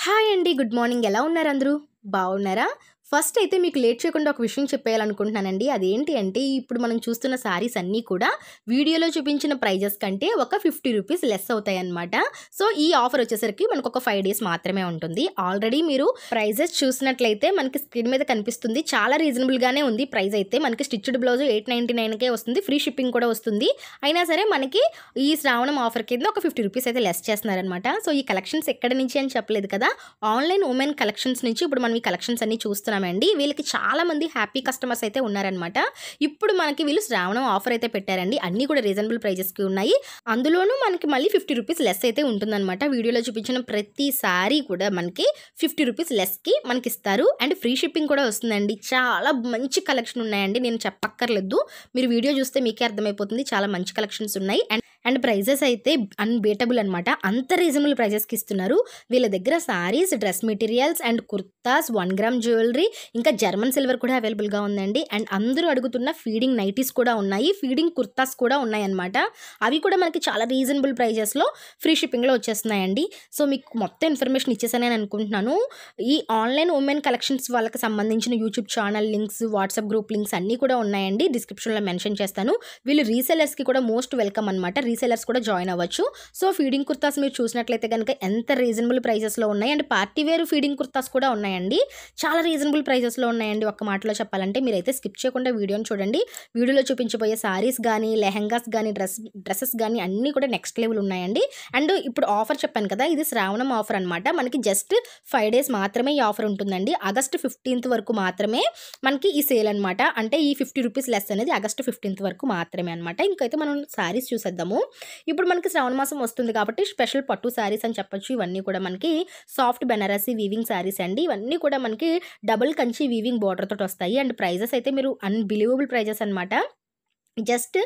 Hi అండి good morning. ఎలా ఉన్నారు అందరూ? బాగున్నారా? ఫస్ట్ అయితే మీకు లేట్ చేయకుండా ఒక విషయం చెప్పేయాలనుకుంటున్నానండి. అదేంటి అంటే ఇప్పుడు మనం చూస్తున్న శారీస్ అన్నీ కూడా వీడియోలో చూపించిన ప్రైజెస్ కంటే ఒక ఫిఫ్టీ రూపీస్ లెస్ అవుతాయి అనమాట సో ఈ ఆఫర్ వచ్చేసరికి మనకు ఒక ఫైవ్ డేస్ మాత్రమే ఉంటుంది. ఆల్రెడీ మీరు ప్రైజెస్ చూసినట్లయితే మనకి స్క్రీన్ మీద కనిపిస్తుంది. చాలా రీజనబుల్గానే ఉంది ప్రైస్ అయితే. మనకి స్టిచ్డ్ బ్లౌజ్ ఎయిట్ నైంటీ నైన్కే వస్తుంది. ఫ్రీ షిప్పింగ్ కూడా వస్తుంది. అయినా సరే మనకి ఈ శ్రావణం ఆఫర్ కింద ఒక ఫిఫ్టీ రూపీస్ అయితే లెస్ చేస్తున్నారనమాట సో ఈ కలెక్షన్స్ ఎక్కడి నుంచి అని చెప్పలేదు కదా. ఆన్లైన్ ఉమెన్ కలెక్షన్స్ నుంచి ఇప్పుడు మనం ఈ కలెక్షన్స్ అన్ని చూస్తున్నాం అండి వీళ్ళకి చాలా మంది హ్యాపీ కస్టమర్స్ అయితే ఉన్నారనమాట ఇప్పుడు మనకి వీళ్ళు శ్రావణం ఆఫర్ అయితే పెట్టారండి. అన్నీ కూడా రీజనబుల్ ప్రైజెస్కి ఉన్నాయి. అందులోనూ మనకి మళ్ళీ ఫిఫ్టీ రూపీస్ లెస్ అయితే ఉంటుందన్నమాట. వీడియోలో చూపించిన ప్రతిసారి కూడా మనకి ఫిఫ్టీ రూపీస్ లెస్కి మనకి ఇస్తారు అండ్ ఫ్రీ షిప్పింగ్ కూడా వస్తుందండి. చాలా మంచి కలెక్షన్ ఉన్నాయండి. నేను చెప్పక్కర్లేదు. మీరు వీడియో చూస్తే మీకే అర్థమైపోతుంది. చాలా మంచి కలెక్షన్స్ ఉన్నాయి. అండ్ అండ్ ప్రైజెస్ అయితే అన్బేటబుల్ అనమాట అంత రీజనబుల్ ప్రైజెస్కి ఇస్తున్నారు. వీళ్ళ దగ్గర saris dress materials and kurtas one gram jewellery ఇంకా జర్మన్ సిల్వర్ కూడా అవైలబుల్గా ఉందండి. అండ్ అందరూ అడుగుతున్న ఫీడింగ్ నైటీస్ కూడా ఉన్నాయి. ఫీడింగ్ కుర్తాస్ కూడా ఉన్నాయన్నమాట అవి కూడా మనకి చాలా రీజనబుల్ ప్రైజెస్లో ఫ్రీ షిప్పింగ్లో వచ్చేస్తున్నాయండి. సో మీకు మొత్తం ఇన్ఫర్మేషన్ ఇచ్చేసానని అనుకుంటున్నాను. ఈ ఆన్లైన్ ఉమెన్ కలెక్షన్స్ వాళ్ళకి సంబంధించిన YouTube channel links WhatsApp group links అన్నీ కూడా ఉన్నాయండి. డిస్క్రిప్షన్లో మెన్షన్ చేస్తాను. వీళ్ళు రీసెలర్స్కి కూడా మోస్ట్ వెల్కమ్ అనమాట రీసెలర్స్ కూడా జాయిన్ అవ్వచ్చు. సో ఫీడింగ్ కుర్తాస్ మీరు చూసినట్లయితే కనుక ఎంత రీజనబుల్ ప్రైజెస్లో ఉన్నాయి. And party wear feeding kurtas కూడా ఉన్నాయండి. చాలా రీజనబుల్ ప్రైజెస్లో ఉన్నాయండి. ఒక్క మాటలో చెప్పాలంటే మీరైతే స్కిప్ చేయకుండా వీడియోని చూడండి. వీడియోలో చూపించబోయే సారీస్ కానీ లెహంగాస్ కానీ డ్రెస్ డ్రెస్సెస్ కానీ అన్నీ కూడా నెక్స్ట్ లెవెల్ ఉన్నాయండి. అండ్ ఇప్పుడు ఆఫర్ చెప్పాను కదా ఇది శ్రావణం ఆఫర్ అనమాట మనకి జస్ట్ ఫైవ్ డేస్ మాత్రమే ఈ ఆఫర్ ఉంటుందండి. ఆగస్ట్ ఫిఫ్టీన్త్ వరకు మాత్రమే మనకి ఈ సేల్ అనమాట అంటే ఈ ఫిఫ్టీ రూపీస్ లెస్ అనేది ఆగస్ట్ ఫిఫ్టీన్త్ వరకు మాత్రమే అనమాట ఇంకైతే మనం సారీస్ చూసేద్దాము. ఇప్పుడు మనకి శ్రావణ మాసం వస్తుంది కాబట్టి స్పెషల్ పట్టు శారీస్ అని చెప్పొచ్చు. ఇవన్నీ కూడా మనకి సాఫ్ట్ బెనారసీ వీవింగ్ శారీస్ అండి. ఇవన్నీ కూడా మనకి డబుల్ కంచి వీవింగ్ బార్డర్ తోటి వస్తాయి. అండ్ ప్రైజెస్ అయితే మీరు అన్బిలీవబుల్ ప్రైజెస్ అనమాట జస్ట్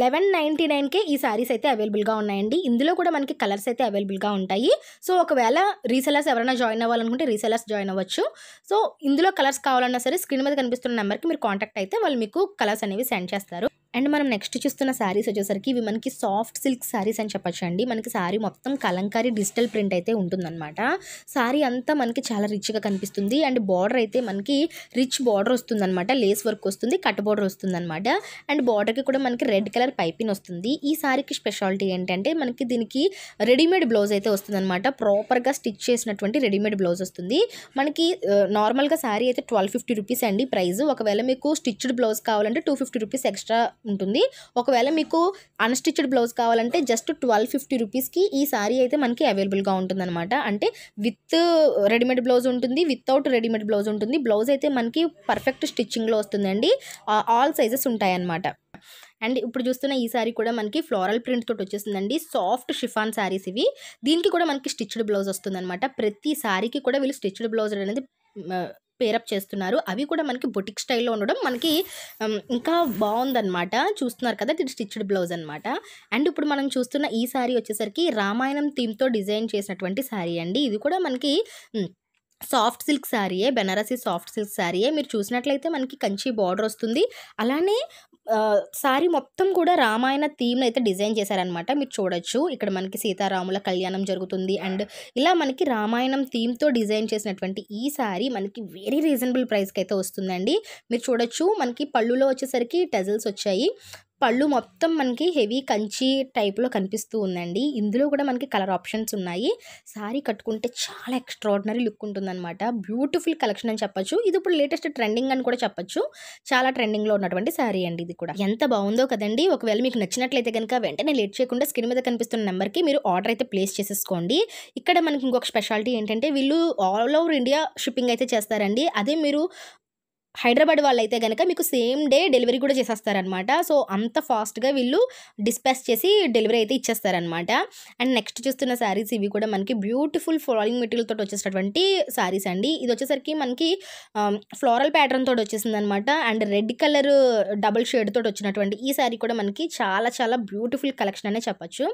లెవెన్ నైంటీ నైన్కే ఈ సారీస్ అయితే అవైలబుల్గా ఉన్నాయండి. ఇందులో కూడా మనకి కలర్స్ అయితే అవైలబుల్గా ఉంటాయి. సో ఒకవేళ రీసెలర్స్ ఎవరైనా జాయిన్ అవ్వాలనుకుంటే రీసెలర్స్ జాయిన్ అవ్వచ్చు. సో ఇందులో కలర్స్ కావాలన్నా సరే స్క్రీన్ మీద కనిపిస్తున్న నెంబర్కి మీరు కాంటాక్ట్ అయితే వాళ్ళు మీకు కలర్స్ అనేవి సెండ్ చేస్తారు. అండ్ మనం నెక్స్ట్ చూస్తున్న శారీస్ వచ్చేసరికి ఇవి మనకి సాఫ్ట్ సిల్క్ శారీస్ అని చెప్పొచ్చు అండి. మనకి శారీ మొత్తం కలంకారీ డిజిటల్ ప్రింట్ అయితే ఉంటుందన్నమాట. శారీ అంతా మనకి చాలా రిచ్గా కనిపిస్తుంది. అండ్ బార్డర్ అయితే మనకి రిచ్ బార్డర్ వస్తుందన్నమాట. లేస్ వర్క్ వస్తుంది కట్ బార్డర్ వస్తుందన్నమాట. అండ్ బార్డర్కి కూడా మనకి రెడ్ కలర్ పైపింగ్ వస్తుంది. ఈ శారీకి స్పెషాలిటీ ఏంటంటే మనకి దీనికి రెడీమేడ్ బ్లౌజ్ అయితే వస్తుందన్నమాట. ప్రాపర్గా స్టిచ్ చేసినటువంటి రెడీమేడ్ బ్లౌజ్ వస్తుంది. మనకి నార్మల్గా శారీ అయితే ట్వెల్వ్ ఫిఫ్టీ రూపీస్ అండి ప్రైస్ ఒకవేళ మీకు స్టిచ్డ్ బ్లౌజ్ కావాలంటే టూ ఫిఫ్టీ రూపీస్ ఎక్స్ట్రా ఉంటుంది. ఒకవేళ మీకు అన్స్టిచ్డ్ బ్లౌజ్ కావాలంటే జస్ట్ ట్వెల్వ్ ఫిఫ్టీ రూపీస్కి ఈ శారీ అయితే మనకి అవైలబుల్గా ఉంటుందన్నమాట. అంటే విత్ రెడీమేడ్ బ్లౌజ్ ఉంటుంది వితౌట్ రెడీమేడ్ బ్లౌజ్ ఉంటుంది. బ్లౌజ్ అయితే మనకి పర్ఫెక్ట్ స్టిచ్చింగ్లో వస్తుందండి. ఆల్ సైజెస్ ఉంటాయన్నమాట. అండ్ ఇప్పుడు చూస్తున్న ఈ సారీ కూడా మనకి ఫ్లోరల్ ప్రింట్ తోటి వచ్చేసిందండి సాఫ్ట్ షిఫాన్ శారీస్ ఇవి. దీనికి కూడా మనకి స్టిచ్డ్ బ్లౌజ్ వస్తుందన్నమాట. ప్రతి శారీకి కూడా వీళ్ళు స్టిచ్డ్ బ్లౌజ్ అనేది పేరప్ చేస్తున్నారు. అవి కూడా మనకి బొటిక్ స్టైల్లో ఉండడం. మనకి ఇంకా బాగుందన్నమాట. చూస్తున్నారు కదా ఇది స్టిచ్డ్ బ్లౌజ్ అనమాట అండ్ ఇప్పుడు మనం చూస్తున్న ఈ శారీ వచ్చేసరికి రామాయణం థీమ్తో డిజైన్ చేసినటువంటి శారీ అండి. ఇది కూడా మనకి సాఫ్ట్ సిల్క్ శారీయే బెనారసీ సాఫ్ట్ సిల్క్ శారీయే మీరు చూసినట్లయితే మనకి కంచి బార్డర్ వస్తుంది. అలానే శారీ మొత్తం కూడా రామాయణ థీమ్ అయితే డిజైన్ చేశారనమాట మీరు చూడొచ్చు. ఇక్కడ మనకి సీతారాముల కళ్యాణం జరుగుతుంది. అండ్ ఇలా మనకి రామాయణం థీమ్తో డిజైన్ చేసినటువంటి ఈ శారీ మనకి వెరీ రీజనబుల్ ప్రైస్కి అయితే వస్తుందండి. మీరు చూడొచ్చు. మనకి పళ్ళులో వచ్చేసరికి టెజల్స్ వచ్చాయి. పళ్ళు మొత్తం మనకి హెవీ కంచి టైప్లో కనిపిస్తూ ఉందండి. ఇందులో కూడా మనకి కలర్ ఆప్షన్స్ ఉన్నాయి. శారీ కట్టుకుంటే చాలా ఎక్స్ట్రాడినరీ లుక్ ఉంటుందన్నమాట. బ్యూటిఫుల్ కలెక్షన్ అని చెప్పొచ్చు. ఇది ఇప్పుడు లేటెస్ట్ ట్రెండింగ్ అని కూడా చెప్పొచ్చు. చాలా ట్రెండింగ్లో ఉన్నటువంటి శారీ అండి ఇది కూడా. ఎంత బాగుందో కదండి. ఒకవేళ మీకు నచ్చినట్లయితే కనుక వెంటనే లేట్ చేయకుండా స్క్రీన్ మీద కనిపిస్తున్న నెంబర్కి మీరు ఆర్డర్ అయితే ప్లేస్ చేసేసుకోండి. ఇక్కడ మనకి ఇంకొక స్పెషాలిటీ ఏంటంటే వీళ్ళు ఆల్ ఓవర్ ఇండియా షిప్పింగ్ అయితే చేస్తారండి. అదే మీరు హైదరాబాద్ వాళ్ళు అయితే కనుక మీకు సేమ్ డే డెలివరీ కూడా చేసేస్తారనమాట సో అంత ఫాస్ట్గా వీళ్ళు డిస్పాచ్ చేసి డెలివరీ అయితే ఇచ్చేస్తారనమాట అండ్ నెక్స్ట్ చూస్తున్న శారీస్ ఇవి కూడా మనకి బ్యూటిఫుల్ ఫ్లోరింగ్ మెటీరియల్ తోటి వచ్చేసినటువంటి శారీస్ అండి. ఇది వచ్చేసరికి మనకి ఫ్లోరల్ ప్యాటర్న్ తోటి వచ్చేసింది అనమాట and red colour double shade తోటి వచ్చినటువంటి ఈ శారీ కూడా మనకి చాలా చాలా బ్యూటిఫుల్ కలెక్షన్ అనే చెప్పచ్చు.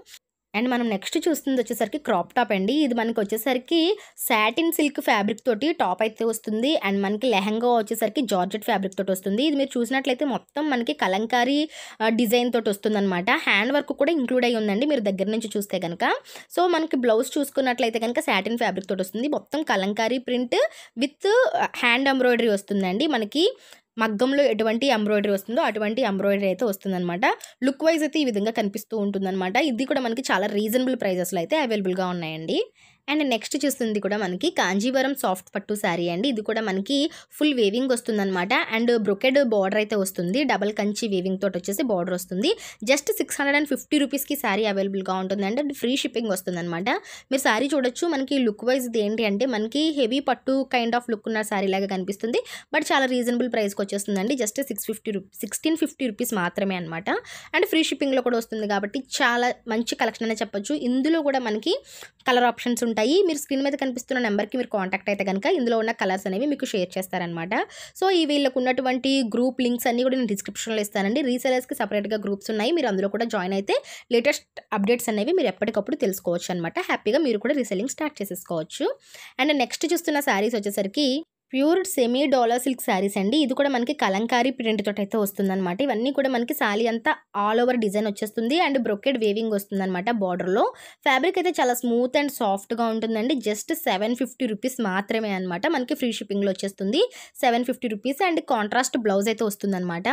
అండ్ మనం నెక్స్ట్ చూస్తుంది వచ్చేసరికి క్రాప్ టాప్ అండి. ఇది మనకి వచ్చేసరికి సాటిన్ సిల్క్ ఫ్యాబ్రిక్ తోటి టాప్ అయితే వస్తుంది. అండ్ మనకి లెహంగా వచ్చేసరికి జార్జెట్ ఫ్యాబ్రిక్ తోటి వస్తుంది. ఇది మీరు చూసినట్లయితే మొత్తం మనకి కలంకారీ డిజైన్ తోటి వస్తుంది అనమాట హ్యాండ్ వర్క్ కూడా ఇంక్లూడ్ అయ్యి ఉందండి మీరు దగ్గర నుంచి చూస్తే కనుక సో మనకి బ్లౌజ్ చూసుకున్నట్లయితే కనుక సాటిన్ ఫ్యాబ్రిక్ తోటి వస్తుంది. మొత్తం kalamkari print with hand embroidery వస్తుందండి మనకి. మగ్గంలో ఎటువంటి ఎంబ్రాయిడరీ వస్తుందో అటువంటి ఎంబ్రాయిడరీ అయితే వస్తుందన్నమాట. లుక్ వైజ్ అయితే ఈ విధంగా కనిపిస్తూ ఉంటుందన్నమాట. ఇది కూడా మనకి చాలా రీజనబుల్ ప్రైజెస్లో అయితే అవైలబుల్గా ఉన్నాయండి. అండ్ నెక్స్ట్ చూస్తుంది కూడా మనకి కాంజీవరం సాఫ్ట్ పట్టు శారీ అండి. ఇది కూడా మనకి ఫుల్ వేవింగ్ వస్తుందన్నమాట. అండ్ బ్రొకెడ్ బార్డర్ అయితే వస్తుంది. డబల్ కంచి వేవింగ్ తోటి వచ్చేసి బార్డర్ వస్తుంది. Just six hundred and fifty రూపీస్కి శారీ అవైలబుల్గా ఉంటుంది. అండ్ ఫ్రీ షిప్పింగ్ వస్తుందన్నమాట. మీరు శారీ చూడొచ్చు. మనకి లుక్ వైజ్ ఇది ఏంటి అంటే మనకి హెవీ పట్టు కైండ్ ఆఫ్ లుక్ ఉన్న శారీ లాగా కనిపిస్తుంది. బట్ చాలా రీజనబుల్ ప్రైస్కి వచ్చేస్తుందండి just six fifty rupee sixteen fifty rupees మాత్రమే అనమాట అండ్ ఫ్రీ షిప్పింగ్లో కూడా వస్తుంది కాబట్టి చాలా మంచి కలెక్షన్ అనే చెప్పొచ్చు. ఇందులో కూడా మనకి కలర్ ఆప్షన్స్ ఉంటాయి. మీరు స్క్రీన్ మీద కనిపిస్తున్న నెంబర్కి మీరు కాంటాక్ట్ అయితే కనుక ఇందులో ఉన్న కలర్స్ అనేవి మీకు షేర్ చేస్తారనమాట సో ఈ వీళ్ళకు ఉన్నటువంటి గ్రూప్ లింక్స్ అన్ని కూడా నేను డిస్క్రిప్షన్లో ఇస్తానండి. రీసెలర్స్కి సపరేట్గా గ్రూప్స్ ఉన్నాయి. మీరు అందులో కూడా జాయిన్ అయితే లేటెస్ట్ అప్డేట్స్ అనేవి మీరు ఎప్పటికప్పుడు తెలుసుకోవచ్చు అనమాట హ్యాపీగా మీరు కూడా రీసెల్లింగ్ స్టార్ట్ చేసేసుకోవచ్చు. అండ్ నెక్స్ట్ చూస్తున్న శారీస్ వచ్చేసరికి pure semi dollar silk saris అండి. ఇది కూడా మనకి కలంకారీ ప్రింట్ తోటి అయితే వస్తుందన్నమాట. ఇవన్నీ కూడా మనకి శారీ అంతా ఆల్ ఓవర్ డిజైన్ వచ్చేస్తుంది. అండ్ బ్రొకెడ్ వేవింగ్ వస్తుందన్నమాట బార్డర్లో ఫ్యాబ్రిక్ అయితే చాలా స్మూత్ అండ్ సాఫ్ట్గా ఉంటుందండి. జస్ట్ సెవెన్ ఫిఫ్టీ రూపీస్ మాత్రమే అనమాట మనకి ఫ్రీ షిప్పింగ్లో వచ్చేస్తుంది. Seven fifty rupees and contrast blouse అయితే వస్తుందన్నమాట.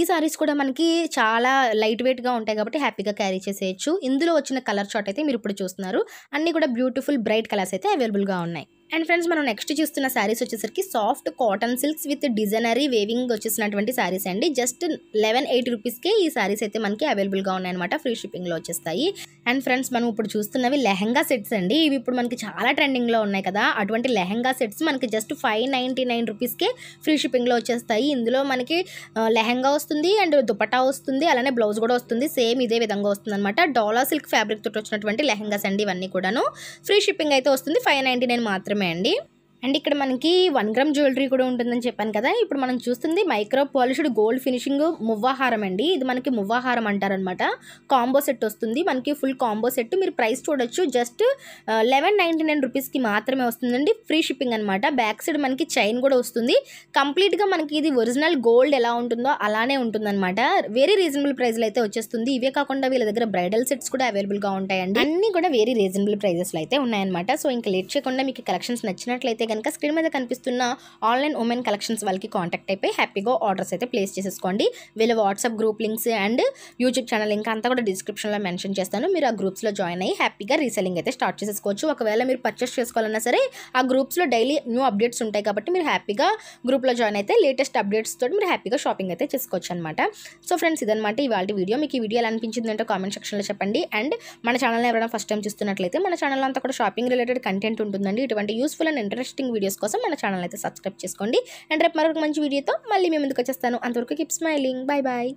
ఈ శారీస్ కూడా మనకి చాలా లైట్ వెయిట్గా ఉంటాయి కాబట్టి హ్యాపీగా క్యారీ చేసేయచ్చు. ఇందులో వచ్చిన కలర్ షాట్ అయితే మీరు ఇప్పుడు చూస్తున్నారు. అన్నీ కూడా బ్యూటిఫుల్ బ్రైట్ కలర్స్ అయితే అవైలబుల్గా ఉన్నాయి. అండ్ ఫ్రెండ్స్ మనం నెక్స్ట్ చూస్తున్న శారీస్ వచ్చేసరికి soft cotton silks with designery weaving వచ్చేసినటువంటి శారీస్ అండి. జస్ట్ లెవెన్ ఎయిట్ రూపీస్కే ఈ శారీస్ అయితే మనకి అవైలబుల్గా ఉన్నాయన్నమాట. ఫ్రీ షిప్పింగ్లో వచ్చేస్తాయి. అండ్ ఫ్రెండ్స్ మనం ఇప్పుడు చూస్తున్నవి లెహంగా సెట్స్ అండి. ఇవి ఇప్పుడు మనకి చాలా ట్రెండింగ్లో ఉన్నాయి కదా. అటువంటి లెహంగా సెట్స్ మనకి జస్ట్ ఫైవ్ నైంటీ నైన్ రూపీస్కే ఫ్రీ షిప్పింగ్లో వచ్చేస్తాయి. ఇందులో మనకి లెహంగా వస్తుంది అండ్ దుపటా వస్తుంది. అలానే బ్లౌజ్ కూడా వస్తుంది. సేమ్ ఇదే విధంగా వస్తుంది అనమాట డాలా సిల్క్ ఫ్యాబ్రిక్ తోటి వచ్చినటువంటి లెహంగాస్ అండి ఇవన్నీ కూడాను. ఫ్రీ షిప్పింగ్ అయితే వస్తుంది. ఫైవ్ నైంటీ నైన్ మాత్రమే అండి అండ్ ఇక్కడ మనకి వన్ గ్రామ్ జ్యువెలరీ కూడా ఉంటుందని చెప్పాను కదా. ఇప్పుడు మనం చూస్తుంది మైక్రో పాలిష్డ్ గోల్డ్ ఫినిషింగ్ మువ్వాహారం అండి. ఇది మనకి మువ్వాహారం అంటారనమాట కాంబో సెట్ వస్తుంది. మనకి ఫుల్ కాంబో సెట్. మీరు ప్రైస్ చూడొచ్చు. జస్ట్ లెవెన్ నైంటీ నైన్ రూపీస్కి మాత్రమే వస్తుందండి. ఫ్రీ షిప్పింగ్ అనమాట బ్యాక్ సైడ్ మనకి చైన్ కూడా వస్తుంది. కంప్లీట్గా మనకి ఇది ఒరిజినల్ గోల్డ్ ఎలా ఉంటుందో అలానే ఉంటుందన్నమాట. వెరీ రీజనబుల్ ప్రైస్లో అయితే వచ్చేస్తుంది. ఇవే కాకుండా వీళ్ళ దగ్గర బ్రైడల్ సెట్స్ కూడా అవైలబుల్గా ఉంటాయండి. అన్నీ కూడా వెరీ రీజనబుల్ ప్రైజెస్లో అయితే ఉన్నాయన్నమాట. సో ఇంకా లేట్ చేయకుండా మీకు కలెక్షన్స్ నచ్చినట్లయితే కనుక స్క్రీన్ మీద కనిపిస్తున్న ఆన్లైన్ ఉమెన్ కలెక్షన్స్ వాళ్ళకి కాంటాక్ట్ అయిపోయి హ్యాపీగా ఆర్డర్స్ అయితే ప్లేస్ చేసేసుకోండి. వీళ్ళ WhatsApp group links and YouTube channel link అంతా కూడా డిస్క్రిప్షన్లో మెన్షన్ చేస్తాను. మీరు ఆ గ్రూప్స్లో జాయిన్ అయ్యి హ్యాపీగా రీసెల్లింగ్ అయితే స్టార్ట్ చేసేసుకోవచ్చు. ఒకవేళ మీరు పర్చేస్ చేసుకోవాలన్నా సరే ఆ గ్రూప్స్లో డైలీ న్యూ అప్డేట్స్ ఉంటాయి కాబట్టి మీరు హ్యాపీగా గ్రూప్లో జాయిన్ అయితే లేటెస్ట్ అప్డేట్స్ తోటి మీరు హ్యాపీగా షాపింగ్ అయితే చేసుకోవచ్చు అనమాట సో ఫ్రెండ్స్ ఇదనమాట ఇవాళ వీడియో. మీకు ఈ వీడియో ఎలా అనిపించింది అంటే కామెంట్ సెక్షన్లో చెప్పండి. అండ్ మన ఛానల్ని ఎవరైనా ఫస్ట్ టైం చూస్తున్నట్లయితే మన ఛానల్ అంతా కూడా షాపింగ్ రిలేటెడ్ కంటెంట్ ఉంటుందండి. ఇటువంటి యూస్ఫుల్ అండ్ ఇంట్రెస్టింగ్ వీడియోస్ కోసం మన ఛానల్ అయితే సబ్స్క్రైబ్ చేసుకోండి. అండ్ రేపు మరొక మంచి వీడియోతో మళ్ళీ మేము ముందుకు వచ్చేస్తాను. అంతవరకు కిప్ స్మైలింగ్ బాయ్ బాయ్